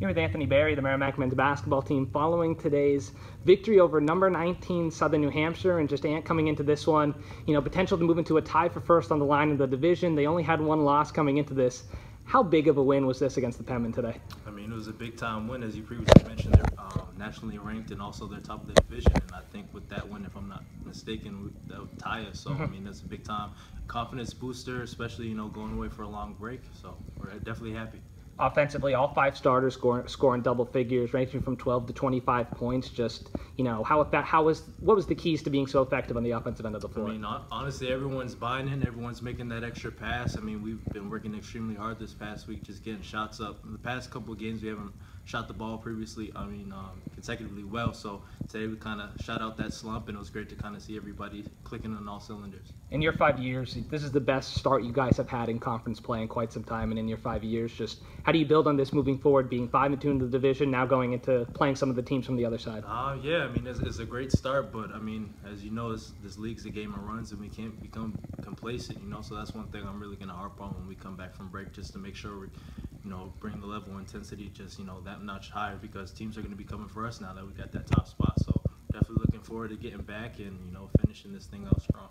Here with Anthony Barry, the Merrimack men's basketball team, following today's victory over number 19 Southern New Hampshire, and just Ant coming into this one, you know, potential to move into a tie for first on the line in the division. They only had one loss coming into this. How big of a win was this against the Penmen today? I mean, it was a big time win, as you previously mentioned. They're um, nationally ranked and also they're top of the division. And I think with that win, if I'm not mistaken, that would tie us. So I mean, that's a big time confidence booster, especially you know going away for a long break. So we're definitely happy offensively, all five starters scoring scoring double figures, ranging from 12 to 25 points. Just you know, how how was what was the keys to being so effective on the offensive end of the floor? I mean, honestly, everyone's buying in. Everyone's making that extra pass. I mean, we've been working extremely hard this past week, just getting shots up. In the past couple of games, we haven't shot the ball previously. I mean, um, consecutively well. So today we kind of shot out that slump, and it was great to kind of see everybody clicking on all cylinders. In your five years, this is the best start you guys have had in conference play in quite some time. And in your five years, just how do you build on this moving forward, being five and two in the division, now going into playing some of the teams from the other side? Uh, yeah, I mean, it's, it's a great start, but I mean, as you know, this, this league's a game of runs, and we can't become complacent, you know. So that's one thing I'm really going to harp on when we come back from break, just to make sure we, you know, bring the level of intensity just you know that notch higher because teams are going to be coming for us now that we got that top spot. So definitely looking forward to getting back and you know finishing this thing out strong.